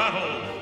battle.